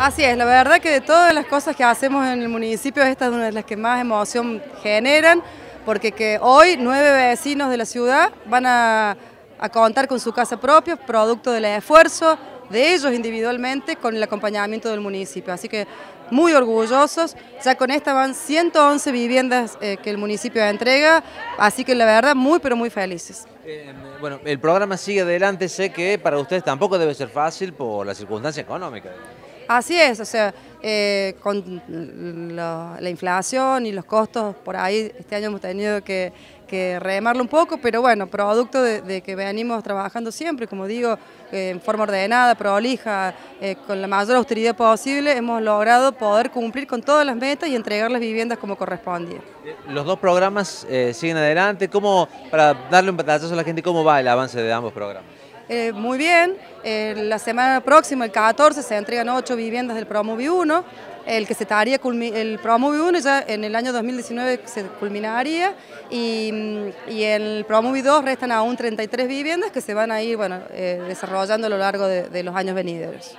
Así es, la verdad que de todas las cosas que hacemos en el municipio, esta es una de las que más emoción generan, porque que hoy nueve vecinos de la ciudad van a, contar con su casa propia, producto del esfuerzo de ellos individualmente con el acompañamiento del municipio. Así que muy orgullosos, ya con esta van 111 viviendas eh, que el municipio entrega, así que la verdad muy pero muy felices. Eh, bueno, el programa sigue adelante, sé que para ustedes tampoco debe ser fácil por la circunstancia económica. Así es, o sea, eh, con la, inflación y los costos por ahí, este año hemos tenido que, remarlo un poco, pero bueno, producto de, que venimos trabajando siempre, como digo, eh, en forma ordenada, prolija, eh, con la mayor austeridad posible, hemos logrado poder cumplir con todas las metas y entregar las viviendas como correspondía. Los dos programas siguen adelante, ¿cómo, para darle un patazo a la gente, cómo va el avance de ambos programas? Eh, muy bien, eh, la semana próxima, el 14, se entregan ocho viviendas del Promovi 1, el que se estaría el Promovi 1 ya en el año 2019 se culminaría. Y, en el Promovi 2 restan aún 33 viviendas que se van a ir bueno, eh, desarrollando a lo largo de los años venideros.